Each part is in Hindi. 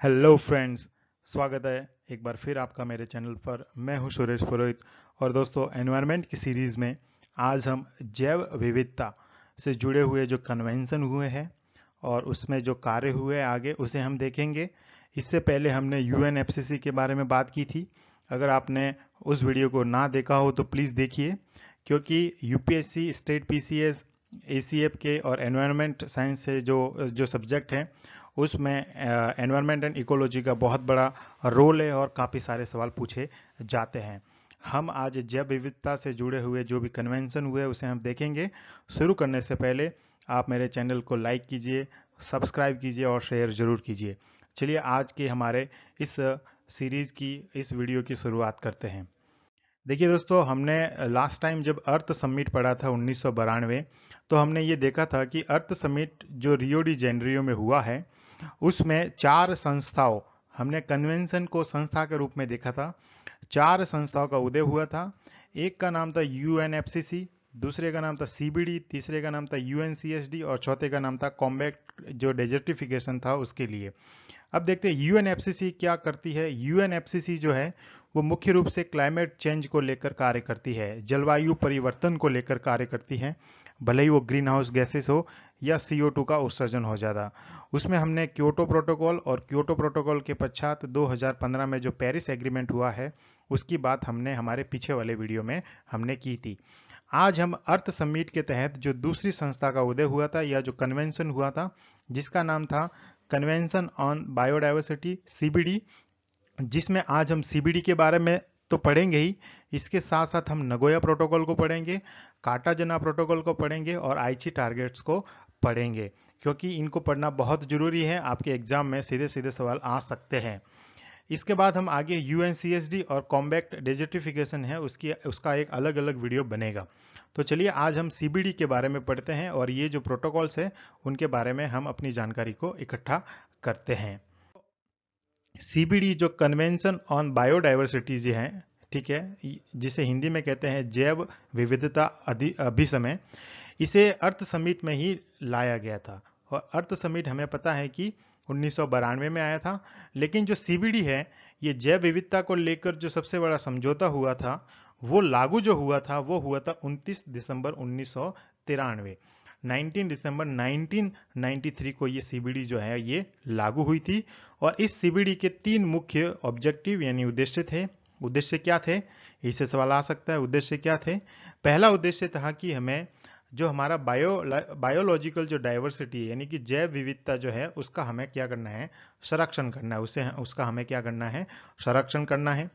हेलो फ्रेंड्स स्वागत है एक बार फिर आपका मेरे चैनल पर। मैं हूँ सुरेश पुरोहित और दोस्तों एनवायरनमेंट की सीरीज़ में आज हम जैव विविधता से जुड़े हुए जो कन्वेंशन हुए हैं और उसमें जो कार्य हुए आगे, उसे हम देखेंगे। इससे पहले हमने यू के बारे में बात की थी। अगर आपने उस वीडियो को ना देखा हो तो प्लीज़ देखिए, क्योंकि यूपीएससी स्टेट पीसीएस एसीएफ के और एनवायरनमेंट साइंस से जो जो सब्जेक्ट हैं उसमें एनवायरनमेंट एंड इकोलॉजी का बहुत बड़ा रोल है और काफ़ी सारे सवाल पूछे जाते हैं। हम आज जैव विविधता से जुड़े हुए जो भी कन्वेंशन हुए उसे हम देखेंगे। शुरू करने से पहले आप मेरे चैनल को लाइक कीजिए सब्सक्राइब कीजिए और शेयर ज़रूर कीजिए। चलिए आज के हमारे इस सीरीज़ की, इस वीडियो की शुरुआत करते हैं। देखिए दोस्तों, हमने लास्ट टाइम जब अर्थ समिट पढ़ा था उन्नीस तो हमने ये देखा था कि अर्थ समिट जो रियो डी जेनरियो में हुआ है उसमें चार संस्थाओं, हमने कन्वेंशन को संस्था के रूप में देखा था। चार संस्थाओं का उदय हुआ था। एक का नाम था यू दूसरे का नाम था सीबीडी तीसरे का नाम था यूएनसीएसडी और चौथे का नाम था कॉम्बैक्ट जो डेजर्टिफिकेशन था उसके लिए। अब देखते हैं यूएनएफसीसी क्या करती है। यूएनएफसीसी जो है, वो मुख्य रूप से क्लाइमेट चेंज को लेकर कार्य करती है, जलवायु परिवर्तन को लेकर कार्य करती है। भले ही वो ग्रीन हाउस गैसेस हो या CO2 का उत्सर्जन हो जाता उसमें हमने क्योटो प्रोटोकॉल और क्योटो प्रोटोकॉल के पश्चात 2015 में जो पेरिस एग्रीमेंट हुआ है, उसकी बात हमने हमारे पीछे वाले वीडियो में हमने की थी। आज हम अर्थ समिट के तहत जो दूसरी संस्था का उदय हुआ था या जो कन्वेंशन हुआ था, जिसका नाम था कन्वेंशन ऑन बायोडाइवर्सिटी सीबीडी जिसमें आज हम सीबीडी के बारे में तो पढ़ेंगे ही। इसके साथ साथ हम नगोया प्रोटोकॉल को पढ़ेंगे, काटाजना प्रोटोकॉल को पढ़ेंगे और आईची टारगेट्स को पढ़ेंगे, क्योंकि इनको पढ़ना बहुत ज़रूरी है। आपके एग्ज़ाम में सीधे सीधे सवाल आ सकते हैं। इसके बाद हम आगे यूएनसीएसडी और कॉम्बैक्ट डिजिटिफिकेशन है, उसकी, उसका एक अलग अलग वीडियो बनेगा। तो चलिए, आज हम सीबीडी के बारे में पढ़ते हैं और ये जो प्रोटोकॉल्स हैं, उनके बारे में हम अपनी जानकारी को इकट्ठा करते हैं। सीबीडी जो कन्वेंशन ऑन बायोडाइवर्सिटी जी है, ठीक है जिसे हिंदी में कहते हैं जैव विविधता अभिसमय, इसे अर्थ समिट में ही लाया गया था। और अर्थ समिट हमें पता है कि उन्नीस में आया था, लेकिन जो सीबीडी है, ये जैव विविधता को लेकर जो सबसे बड़ा समझौता हुआ था, वो लागू जो हुआ था, वो हुआ था 29 दिसंबर उन्नीस सौ तिरानवे। 19 दिसंबर 1993 को ये सीबीडी जो है ये लागू हुई थी। और इस सीबीडी के तीन मुख्य ऑब्जेक्टिव यानी उद्देश्य थे। उद्देश्य क्या थे? इससे सवाल आ सकता है उद्देश्य क्या थे? पहला उद्देश्य था कि हमें जो हमारा बायो बायोलॉजिकल जो डाइवर्सिटी है यानी कि जैव विविधता जो है उसका हमें क्या करना है? संरक्षण करना है। उसे उसका हमें क्या करना है? संरक्षण करना है।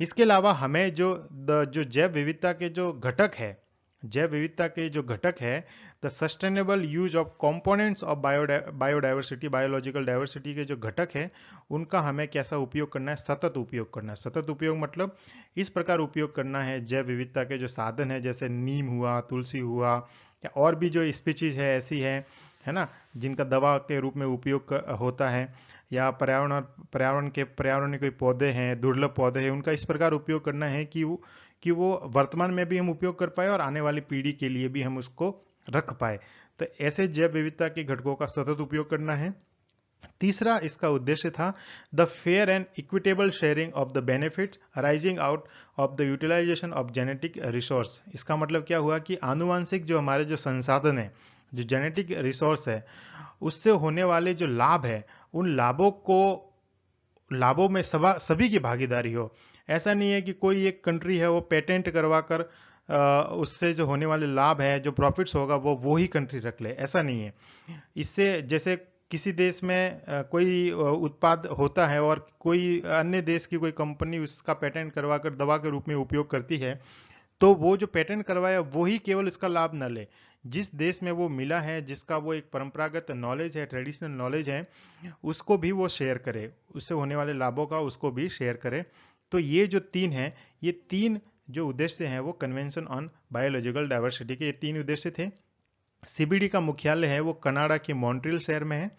इसके अलावा हमें जो द, जो जैव विविधता के जो घटक है जैव विविधता के जो घटक है the sustainable use of components of biodiversity biological diversity के जो घटक है, उनका हमें कैसा उपयोग करना है? सतत उपयोग करना है। सतत उपयोग मतलब इस प्रकार उपयोग करना है जैव विविधता के जो साधन है, जैसे नीम हुआ, तुलसी हुआ, या और भी जो स्पीचीज है, ऐसी है है ना, जिनका दवा के रूप में उपयोग होता है, या पर्यावरण पर्यावरण के पर्यावरण के कोई पौधे हैं, दुर्लभ पौधे हैं, उनका इस प्रकार उपयोग करना है कि वो कि वो वर्तमान में भी हम उपयोग कर पाए और आने वाली पीढ़ी के लिए भी हम उसको रख पाए। तो ऐसे जैव विविधता के घटकों का सतत उपयोग करना है। तीसरा इसका उद्देश्य था the fair and equitable sharing of the benefit arising out of the utilization of genetic resource. इसका मतलब क्या हुआ कि आनुवांशिक जो हमारे जो संसाधन है, जो जेनेटिक रिसोर्स है, उससे होने वाले जो लाभ है, उन लाभों को, लाभों में सभा सभी की भागीदारी हो। ऐसा नहीं है कि कोई एक कंट्री है, वो पेटेंट करवा कर उससे जो होने वाले लाभ है, जो प्रॉफिट्स होगा, वो वो ही कंट्री रख ले। ऐसा नहीं है। इससे जैसे किसी देश में कोई उत्पाद होता है और कोई अन्य देश की कोई कंपनी उसका पेटेंट करवा कर दवा के रूप में उपयोग करती है तो वो जो पेटेंट करवाया, वो ही केवल इसका लाभ न ले। जिस देश में वो मिला है, जिसका वो एक परंपरागत नॉलेज है ट्रेडिशनल नॉलेज है, उसको भी वो शेयर करे। उससे होने वाले लाभों का उसको भी शेयर करे। तो ये जो तीन है, ये तीन जो उद्देश्य हैं वो कन्वेंशन ऑन बायोलॉजिकल डाइवर्सिटी के ये तीन उद्देश्य थे। सीबीडी का मुख्यालय है वो कनाडा के मॉन्ट्रियल शहर में है,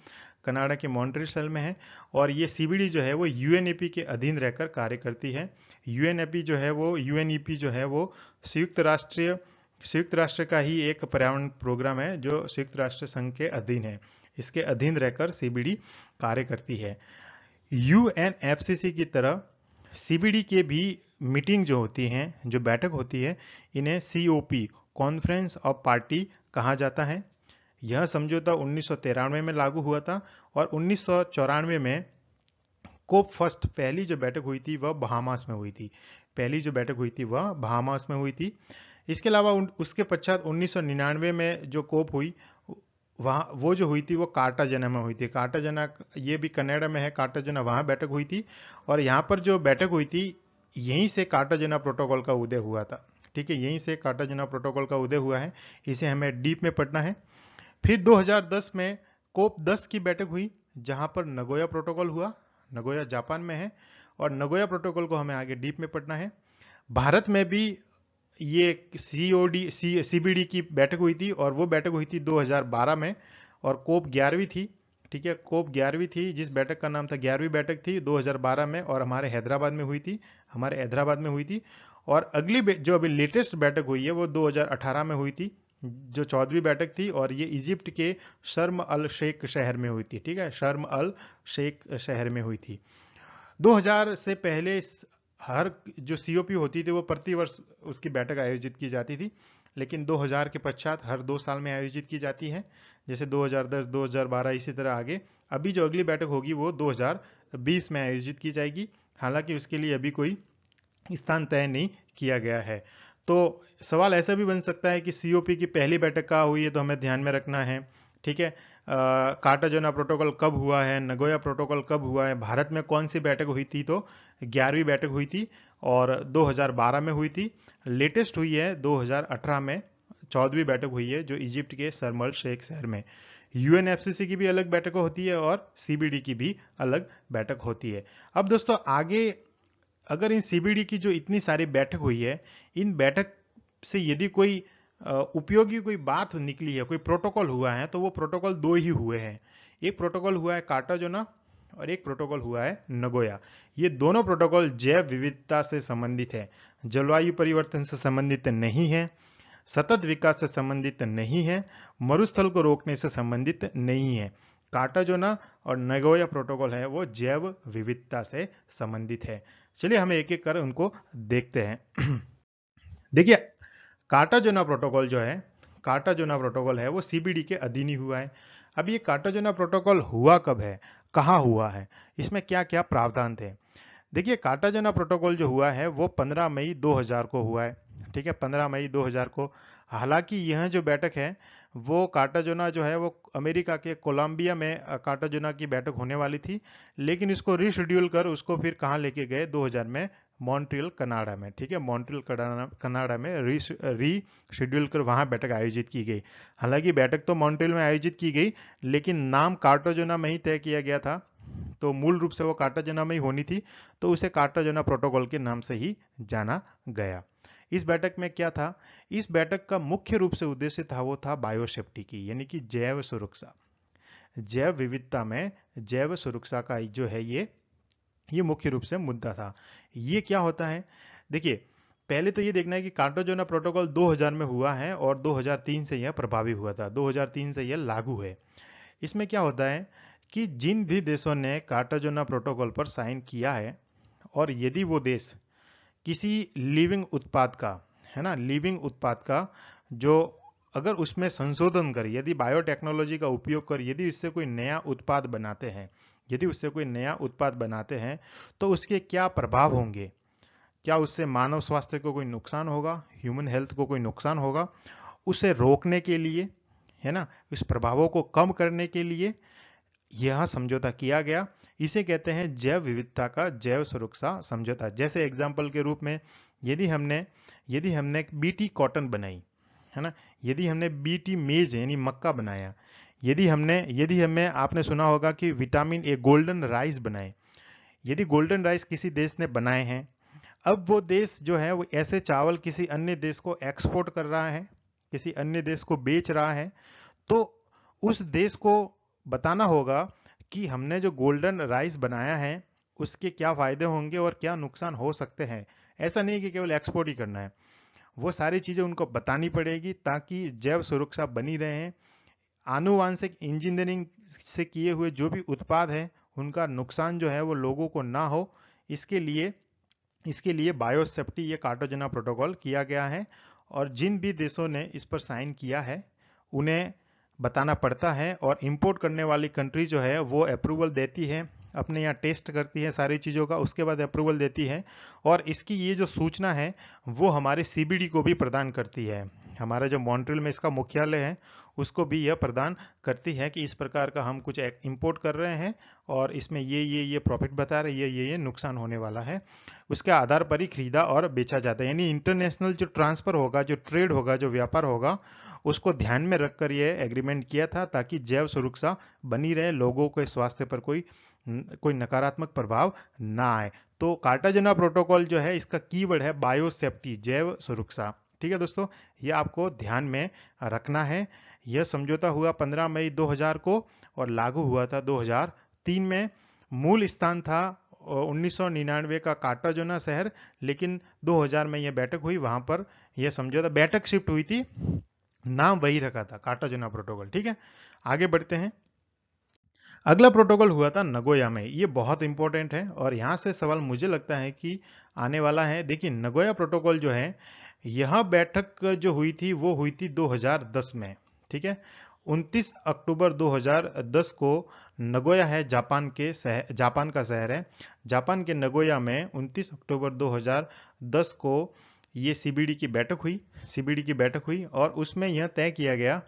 कनाडा के मॉन्ट्रियल शहर में है और ये सीबीडी जो है वो यूएनईपी के अधीन रहकर कार्य करती है। यूएनएपी जो है वो यूएनईपी जो है वो संयुक्त राष्ट्रीय, संयुक्त राष्ट्र का ही एक पर्यावरण प्रोग्राम है जो संयुक्त राष्ट्र संघ के अधीन है। इसके अधीन रहकर सीबीडी कार्य करती है। यूएनएफसीसी की तरह सीबीडी के भी मीटिंग जो होती हैं, जो बैठक होती है, इन्हें सीओपी कॉन्फ्रेंस ऑफ़ पार्टी कहा जाता है। यह समझौता उन्नीस में लागू हुआ था और उन्नीस सौ चौरानवे में कोप फ़र्स्ट पहली जो बैठक हुई थी, वह बहामास में हुई थी। पहली जो बैठक हुई थी, वह बहामास में हुई थी। इसके अलावा उसके पश्चात 1999 में जो कोप हुई वहाँ, वो जो हुई थी, वो कार्टाजना में हुई थी। कार्टाजना ये भी कनाडा में है कार्टाजना वहाँ बैठक हुई थी और यहाँ पर जो बैठक हुई थी, यहीं से कार्टाजना प्रोटोकॉल का उदय हुआ था। ठीक है, यहीं से कार्टाजना प्रोटोकॉल का उदय हुआ है, इसे हमें डीप में पढ़ना है। फिर 2010 में कोप 10 की बैठक हुई, जहाँ पर नगोया प्रोटोकॉल हुआ, नगोया जापान में है और नगोया प्रोटोकॉल को हमें आगे डीप में पढ़ना है। भारत में भी ये सीओडी सी सीबीडी की बैठक हुई थी और वो बैठक हुई थी 2012 में और कोप ग्यारहवीं थी, ठीक है? कोप ग्यारहवीं थी, जिस बैठक का नाम था ग्यारहवीं बैठक थी 2012 में और हमारे हैदराबाद में हुई थी, हमारे हैदराबाद में हुई थी और अगली जो अभी लेटेस्ट बैठक हुई है वो 2018 में हुई थी, जो चौदहवीं बैठक थी और ये इजिप्ट के शर्म अल शेख शहर में हुई थी, ठीक है? शर्म अल शेख शहर में हुई थी। 2000 से पहले हर जो सीओपी होती थी वो प्रति वर्ष उसकी बैठक आयोजित की जाती थी लेकिन 2000 के पश्चात हर दो साल में आयोजित की जाती है जैसे 2010, 2012 इसी तरह आगे। अभी जो अगली बैठक होगी वो 2020 में आयोजित की जाएगी। हालाँकि उसके लिए अभी कोई स्थान तय नहीं किया गया है। तो सवाल ऐसा भी बन सकता है कि सीओपी की पहली बैठक कहाँ हुई है तो हमें ध्यान में रखना है ठीक है? कार्टाजोना प्रोटोकॉल कब हुआ है, नगोया प्रोटोकॉल कब हुआ है, भारत में कौन सी बैठक हुई थी तो ग्यारहवीं बैठक हुई थी और 2012 में हुई थी। लेटेस्ट हुई है 2018 में, चौदहवीं बैठक हुई है जो इजिप्ट के सरमल शेख शहर में। यूएनएफसीसी की भी अलग बैठक होती है और सीबीडी की भी अलग बैठक होती है। अब दोस्तों, आगे अगर इन सीबीडी की जो इतनी सारी बैठक हुई है, इन बैठक से यदि कोई उपयोगी कोई बात निकली है, कोई प्रोटोकॉल हुआ है तो वो प्रोटोकॉल दो ही हुए हैं। एक प्रोटोकॉल हुआ है काटा काटाजोना और एक प्रोटोकॉल हुआ है नगोया। ये दोनों प्रोटोकॉल जैव विविधता से संबंधित है। जलवायु परिवर्तन से संबंधित नहीं है, सतत विकास से संबंधित नहीं है, मरुस्थल को रोकने से संबंधित नहीं है। काटा काटाजोना और नगोया प्रोटोकॉल है, वो जैव विविधता से संबंधित है। चलिए हम एक एक कर उनको देखते हैं। देखिए काटाजोना प्रोटोकॉल जो है काटाजोना प्रोटोकॉल है, वो सीबीडी के अधीन ही हुआ है। अब ये काटाजोना प्रोटोकॉल हुआ कब है, कहाँ हुआ है, इसमें क्या क्या प्रावधान थे? देखिए काटाजोना प्रोटोकॉल जो हुआ है, वो 15 मई 2000 को हुआ है, ठीक है? 15 मई 2000 को। हालाँकि यह जो बैठक है, वो काटाजोना जो है, वो अमेरिका के कोलंबिया में काटाजोना की बैठक होने वाली थी, लेकिन इसको रिशेड्यूल कर उसको फिर कहाँ लेके गए 2000 में? मॉन्ट्रियल कनाडा में, ठीक है? मॉन्ट्रियल कनाडा में री री शेड्यूल कर वहाँ बैठक आयोजित की गई। हालाँकि बैठक तो मॉन्ट्रियल में आयोजित की गई, लेकिन नाम कार्टाजोना में ही तय किया गया था। तो मूल रूप से वो कार्टाजोना में ही होनी थी तो उसे कार्टाजोना प्रोटोकॉल के नाम से ही जाना गया। इस बैठक में क्या था? इस बैठक का मुख्य रूप से उद्देश्य था, वो था बायोसेफ्टी की, यानी कि जैव सुरक्षा। जैव विविधता में जैव सुरक्षा का जो है ये ये मुख्य रूप से मुद्दा था। ये क्या होता है? देखिए, पहले तो ये देखना है कि कार्टोजोना प्रोटोकॉल 2000 में हुआ है और 2003 से यह प्रभावी हुआ था। 2003 से यह लागू है। इसमें क्या होता है कि जिन भी देशों ने कार्टोजोना प्रोटोकॉल पर साइन किया है और यदि वो देश किसी लिविंग उत्पाद का, है ना, लिविंग उत्पाद का जो अगर उसमें संशोधन कर, यदि बायोटेक्नोलॉजी का उपयोग कर, यदि इससे कोई नया उत्पाद बनाते हैं यदि उससे कोई नया उत्पाद बनाते हैं तो उसके क्या प्रभाव होंगे? क्या उससे मानव स्वास्थ्य को कोई नुकसान होगा? ह्यूमन हेल्थ को कोई नुकसान होगा? उसे रोकने के लिए, है ना? इस प्रभावों को कम करने के लिए यह समझौता किया गया। इसे कहते हैं जैव विविधता का जैव सुरक्षा समझौता। जैसे एग्ज़ाम्पल के रूप में, यदि हमने यदि हमने बीटी कॉटन बनाई, है ना? यदि हमने बीटी मेज यानी मक्का बनाया यदि हमने, यदि हमें, आपने सुना होगा कि विटामिन ए गोल्डन राइस बनाए। यदि गोल्डन राइस किसी देश ने बनाए हैं, अब वो देश जो है, वो ऐसे चावल किसी अन्य देश को एक्सपोर्ट कर रहा है, किसी अन्य देश को बेच रहा है तो उस देश को बताना होगा कि हमने जो गोल्डन राइस बनाया है, उसके क्या फ़ायदे होंगे और क्या नुकसान हो सकते हैं। ऐसा नहीं कि केवल एक्सपोर्ट ही करना है। वो सारी चीज़ें उनको बतानी पड़ेगी ताकि जैव सुरक्षा बनी रहे आनुवांशिक इंजीनियरिंग से किए हुए जो भी उत्पाद हैं, उनका नुकसान जो है वो लोगों को ना हो। इसके लिए इसके लिए बायोसेफ्टी ये कार्टोजना प्रोटोकॉल किया गया है और जिन भी देशों ने इस पर साइन किया है, उन्हें बताना पड़ता है और इंपोर्ट करने वाली कंट्री जो है वो अप्रूवल देती है, अपने यहाँ टेस्ट करती है सारी चीज़ों का, उसके बाद अप्रूवल देती है और इसकी ये जो सूचना है, वो हमारे सीबीडी को भी प्रदान करती है। हमारा जो मॉन्ट्रियल में इसका मुख्यालय है, उसको भी यह प्रदान करती है कि इस प्रकार का हम कुछ इंपोर्ट कर रहे हैं और इसमें ये ये ये प्रॉफिट बता रहे ये ये ये नुकसान होने वाला है। उसके आधार पर ही खरीदा और बेचा जाता है। यानी इंटरनेशनल जो ट्रांसफ़र होगा, जो ट्रेड होगा, जो व्यापार होगा, उसको ध्यान में रखकर यह एग्रीमेंट किया था ताकि जैव सुरक्षा बनी रहे, लोगों के स्वास्थ्य पर कोई कोई नकारात्मक प्रभाव ना आए। तो कार्टाजना प्रोटोकॉल जो है, इसका कीवर्ड है बायोसेफ्टी जैव सुरक्षा। ठीक है दोस्तों, ये आपको ध्यान में रखना है। यह समझौता हुआ 15 मई 2000 को और लागू हुआ था 2003 में। मूल स्थान था उन्नीस सौ निन्यानवे का काटा काटाजोना शहर, लेकिन 2000 में यह बैठक हुई, वहाँ पर यह समझौता, बैठक शिफ्ट हुई थी। नाम वही रखा था काटा काटाजोना प्रोटोकॉल, ठीक है? आगे बढ़ते हैं। अगला प्रोटोकॉल हुआ था नगोया में, ये बहुत इंपॉर्टेंट है और यहाँ से सवाल मुझे लगता है कि आने वाला है। देखिए, नगोया प्रोटोकॉल जो है यह बैठक जो हुई थी, वो हुई थी 2010 में, ठीक है? 29 अक्टूबर 2010 को नगोया है जापान के शहर, जापान का शहर है। जापान के नगोया में 29 अक्टूबर 2010 को ये सीबीडी की बैठक हुई, सीबीडी की बैठक हुई और उसमें यह तय किया गया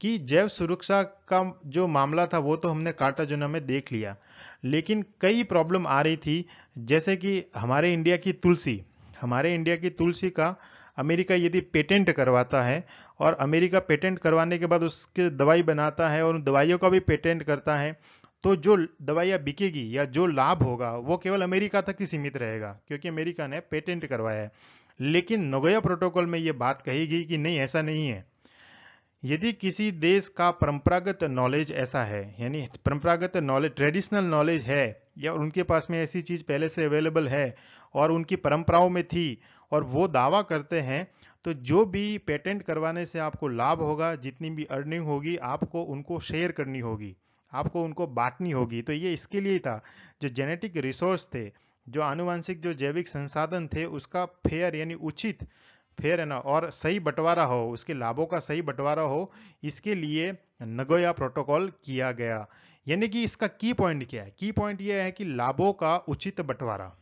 कि जैव सुरक्षा का जो मामला था, वो तो हमने कार्टाजोना में देख लिया। लेकिन कई प्रॉब्लम आ रही थी, जैसे कि हमारे इंडिया की तुलसी, हमारे इंडिया की तुलसी का अमेरिका यदि पेटेंट करवाता है और अमेरिका पेटेंट करवाने के बाद उसके दवाई बनाता है और उन दवाइयों का भी पेटेंट करता है तो जो दवाइयाँ बिकेगी या जो लाभ होगा, वो केवल अमेरिका तक ही सीमित रहेगा, क्योंकि अमेरिका ने पेटेंट करवाया है। लेकिन नोगोया प्रोटोकॉल में ये बात कही गई कि नहीं, ऐसा नहीं है। यदि किसी देश का परंपरागत नॉलेज ऐसा है, यानी परंपरागत नॉलेज, ट्रेडिशनल नॉलेज है, या उनके पास में ऐसी चीज़ पहले से अवेलेबल है, और उनकी परंपराओं में थी और वो दावा करते हैं तो जो भी पेटेंट करवाने से आपको लाभ होगा, जितनी भी अर्निंग होगी, आपको उनको शेयर करनी होगी, आपको उनको बांटनी होगी। तो ये इसके लिए था। जो जेनेटिक रिसोर्स थे, जो आनुवंशिक, जो जैविक संसाधन थे, उसका फेयर यानी उचित फेयर है ना, और सही बंटवारा हो, उसके लाभों का सही बंटवारा हो, इसके लिए नगोया प्रोटोकॉल किया गया। यानी कि इसका की पॉइंट क्या है? की पॉइंट यह है कि लाभों का उचित बंटवारा।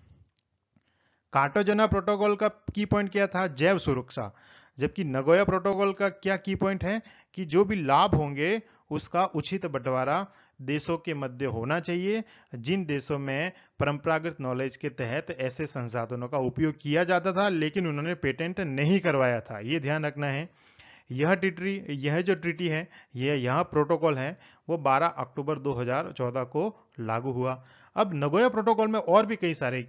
कार्टोजना प्रोटोकॉल का की पॉइंट क्या था? जैव सुरक्षा। जबकि नगोया प्रोटोकॉल का क्या की पॉइंट है? कि जो भी लाभ होंगे, उसका उचित बंटवारा देशों के मध्य होना चाहिए। जिन देशों में परंपरागत नॉलेज के तहत ऐसे संसाधनों का उपयोग किया जाता था, लेकिन उन्होंने पेटेंट नहीं करवाया था। ये ध्यान रखना है। यह ट्रिटी यह जो ट्रिटी है, यह यह प्रोटोकॉल है, वो 12 अक्टूबर 2014 को लागू हुआ। अब नगोया प्रोटोकॉल में और भी कई सारे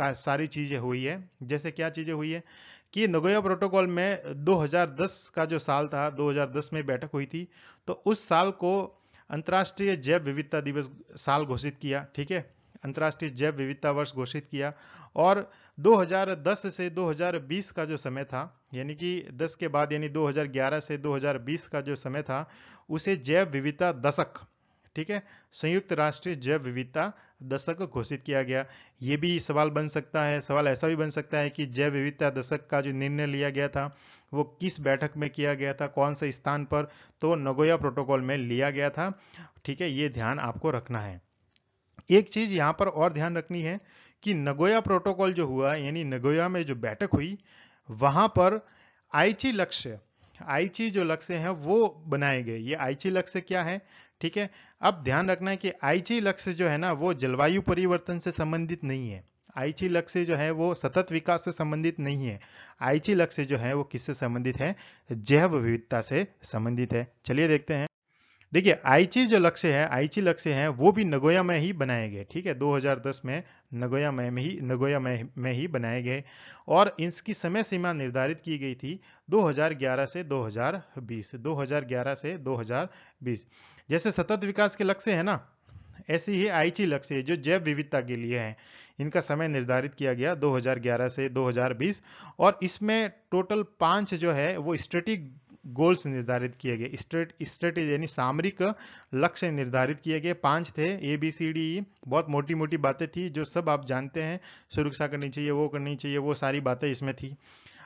सारी चीज़ें हुई है। जैसे क्या चीज़ें हुई है कि नगोया प्रोटोकॉल में 2010 का जो साल था 2010 में बैठक हुई थी तो उस साल को अंतर्राष्ट्रीय जैव विविधता दिवस साल घोषित किया, ठीक है? अंतर्राष्ट्रीय जैव विविधता वर्ष घोषित किया और 2010 से 2020 का जो समय था, यानी कि 10 के बाद, यानी 2011 से 2020 का जो समय था, उसे जैव विविधता दशक ठीक है? संयुक्त राष्ट्र जैव विविधता दशक घोषित किया गया। ये भी सवाल बन सकता है, सवाल ऐसा भी बन सकता है कि जैव विविधता दशक का जो निर्णय लिया गया था, वो किस बैठक में किया गया था, कौन से स्थान पर तो नगोया प्रोटोकॉल में लिया गया था। ठीक है, ये ध्यान आपको रखना है। एक चीज़ यहाँ पर और ध्यान रखनी है कि नगोया प्रोटोकॉल जो हुआ, यानी नगोया में जो बैठक हुई, वहाँ पर आईची लक्ष्य, आईची जो लक्ष्य है, वो बनाए गए। ये आईची लक्ष्य क्या है? ठीक है? अब ध्यान रखना है कि आईची लक्ष्य जो है ना वो जलवायु परिवर्तन से संबंधित नहीं है। आईची लक्ष्य जो है वो सतत विकास से संबंधित नहीं है। आईची लक्ष्य जो है वो किससे संबंधित है? जैव विविधता से संबंधित है। चलिए देखते हैं। देखिए आईची जो लक्ष्य है आईची लक्ष्य है वो भी नगोया में ही बनाए गए ठीक है? 2010 में नगोया में ही नगोया में, में ही बनाए गए और इसकी समय सीमा निर्धारित की गई थी 2011 से 2020 2011 से 2020 जैसे सतत विकास के लक्ष्य है ना, ऐसी ही आईची लक्ष्य जो जैव विविधता के लिए है। इनका समय निर्धारित किया गया 2011 से 2020 और इसमें टोटल पाँच जो है, वो स्ट्रेटिक गोल्स निर्धारित किए गए। स्ट्रेट स्ट्रेटेजी यानी सामरिक लक्ष्य निर्धारित किए गए। पाँच थे ए बी सी डी बहुत मोटी मोटी बातें थी जो सब आप जानते हैं। सुरक्षा करनी चाहिए, वो करनी चाहिए, वो सारी बातें इसमें थी।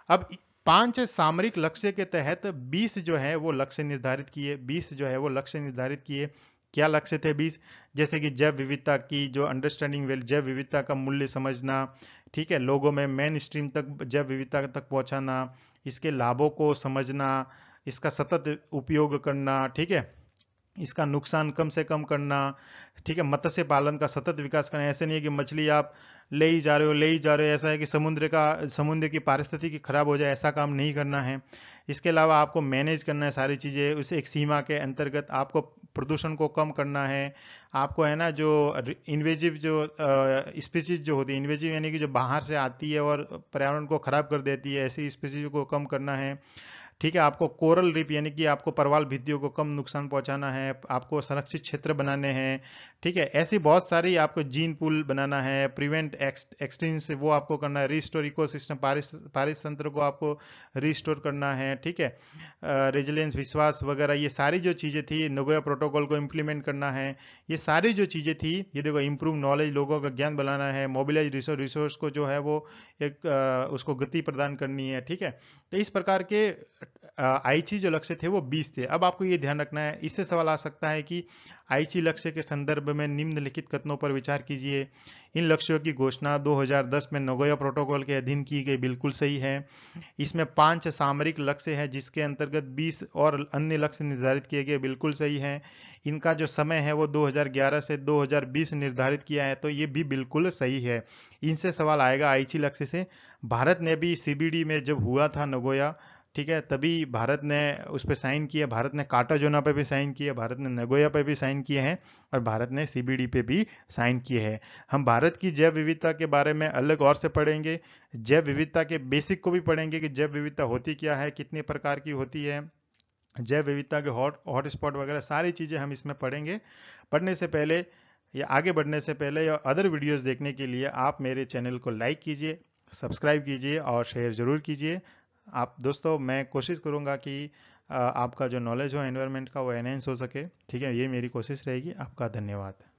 अब पाँच सामरिक लक्ष्य के तहत 20 जो है वो लक्ष्य निर्धारित किए 20 जो है वो लक्ष्य निर्धारित किए। क्या लक्ष्य थे 20 जैसे कि जैव विविधता की जो अंडरस्टैंडिंग वेल जैव विविधता का मूल्य समझना, ठीक है, लोगों में मेन स्ट्रीम तक, जैव विविधता तक पहुंचाना, इसके लाभों को समझना, इसका सतत उपयोग करना, ठीक है, इसका नुकसान कम से कम करना, ठीक है, मत्स्य पालन का सतत विकास करना। ऐसे नहीं है कि मछली आप ले ही जा रहे हो, ले ही जा रहे हो, ऐसा है कि समुद्र का, समुद्र की पारिस्थितिकी खराब हो जाए, ऐसा काम नहीं करना है। इसके अलावा आपको मैनेज करना है सारी चीज़ें, उस एक सीमा के अंतर्गत आपको प्रदूषण को कम करना है। आपको है ना, जो इन्वेजिव जो स्पीसीज जो होती है इन्वेजिव यानी कि जो बाहर से आती है और पर्यावरण को खराब कर देती है, ऐसी स्पीसीज को कम करना है। ठीक है, आपको कोरल रिप, यानी कि आपको परवाल भित्तियों को कम नुकसान पहुंचाना है, आपको संरक्षित क्षेत्र बनाने हैं, ठीक है, ऐसी बहुत सारी आपको जीन पुल बनाना है, प्रिवेंट एक्सटेंस वो आपको करना है, रिस्टोर इकोसिस्टम, पारिस पारिस तंत्र को आपको रिस्टोर करना है, ठीक है रेजिलेंस विश्वास वगैरह, ये सारी जो चीज़ें थी नगोया प्रोटोकॉल को इम्प्लीमेंट करना है, ये सारी जो चीज़ें थी, ये देखो इम्प्रूव नॉलेज लोगों का ज्ञान बनाना है मोबिलाइज रिसोर्स को जो है वो एक उसको गति प्रदान करनी है, ठीक है? तो इस प्रकार के आईची जो लक्ष्य थे वो 20 थे। अब आपको ये ध्यान रखना है, इससे सवाल आ सकता है कि आईची लक्ष्य के संदर्भ में निम्नलिखित कथनों पर विचार कीजिए। इन लक्ष्यों की घोषणा 2010 में नगोया प्रोटोकॉल के अधीन की गई, बिल्कुल सही है। इसमें पाँच सामरिक लक्ष्य है, जिसके अंतर्गत 20 और अन्य लक्ष्य निर्धारित किए गए, बिल्कुल सही है। इनका जो समय है वो 2011 से 2020 निर्धारित किया है तो ये भी बिल्कुल सही है। इनसे सवाल आएगा आईची लक्ष्य से। भारत ने भी सीबीडी में जब हुआ था नगोया, ठीक है, तभी भारत ने उस पर साइन किया, भारत ने काटा जोना पे भी साइन किया, भारत ने नगोया पे भी साइन किए हैं और भारत ने सीबीडी पे भी साइन किए हैं। हम भारत की जैव विविधता के बारे में अलग और से पढ़ेंगे, जैव विविधता के बेसिक को भी पढ़ेंगे कि जैव विविधता होती क्या है, कितने प्रकार की होती है, जैव विविधता के हॉट हॉटस्पॉट वगैरह सारी चीज़ें हम इसमें पढ़ेंगे। पढ़ने से पहले या आगे बढ़ने से पहले या अदर वीडियोस देखने के लिए आप मेरे चैनल को लाइक कीजिए सब्सक्राइब कीजिए और शेयर ज़रूर कीजिए। आप दोस्तों, मैं कोशिश करूँगा कि आपका जो नॉलेज हो एनवायरनमेंट का वो एनहेंस हो सके। ठीक है, ये मेरी कोशिश रहेगी। आपका धन्यवाद।